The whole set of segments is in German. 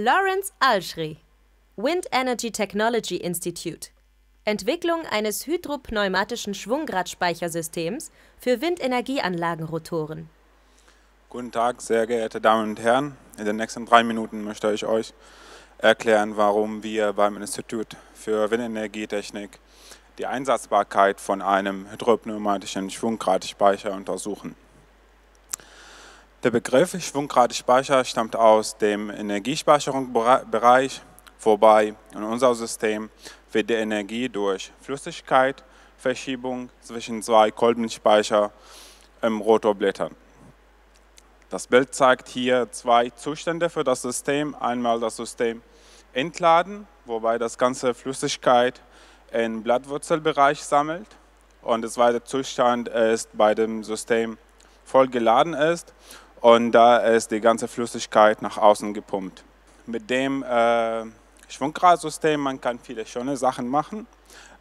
Lawrence Alschri, Wind Energy Technology Institute. Entwicklung eines hydropneumatischen Schwungradspeichersystems für Windenergieanlagenrotoren. Guten Tag, sehr geehrte Damen und Herren. In den nächsten drei Minuten möchte ich euch erklären, warum wir beim Institut für Windenergietechnik die Einsatzbarkeit von einem hydropneumatischen Schwungradspeicher untersuchen. Der Begriff Schwungradspeicher stammt aus dem Energiespeicherungsbereich, wobei in unserem System wird die Energie durch Flüssigkeitverschiebung zwischen zwei Kolbenspeicher im Rotor blättern. Das Bild zeigt hier zwei Zustände für das System. Einmal das System entladen, wobei das ganze Flüssigkeit im Blattwurzelbereich sammelt. Und der zweite Zustand ist bei dem System voll geladen ist und da ist die ganze Flüssigkeit nach außen gepumpt. Mit dem äh, Schwunggradsystem man kann viele schöne Sachen machen.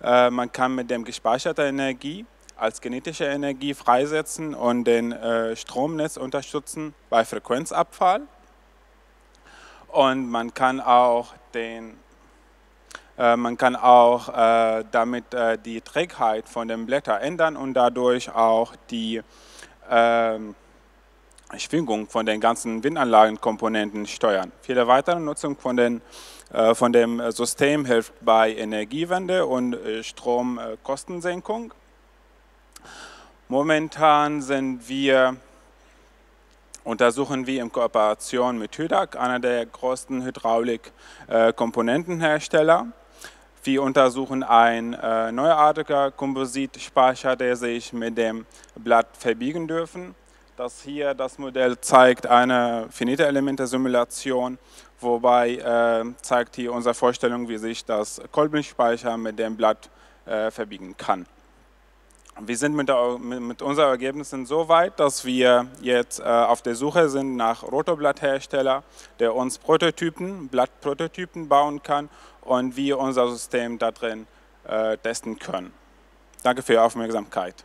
Äh, man kann mit dem gespeicherte Energie als genetische Energie freisetzen und den äh, Stromnetz unterstützen bei Frequenzabfall. Und man kann auch den äh, man kann auch äh, damit äh, die Trägheit von den Blättern ändern und dadurch auch die ähm, Schwingung von den ganzen Windanlagenkomponenten steuern. Viele weitere Nutzung von, den, äh, von dem System hilft bei Energiewende und äh, Stromkostensenkung. Momentan sind wir, untersuchen wir in Kooperation mit Hydak, einer der größten Hydraulik-Komponentenhersteller. Wir untersuchen einen äh, neuartiger Kompositspeicher, der sich mit dem Blatt verbiegen dürfen. Das hier, das Modell zeigt eine finite Elemente-Simulation, wobei äh, zeigt hier unsere Vorstellung, wie sich das Kolbenspeicher mit dem Blatt äh, verbiegen kann. Wir sind mit, der, mit, unseren Ergebnissen so weit, dass wir jetzt äh, auf der Suche sind nach Rotorblatthersteller, der uns Prototypen, Blattprototypen bauen kann und wir unser System da drin äh, testen können. Danke für Ihre Aufmerksamkeit.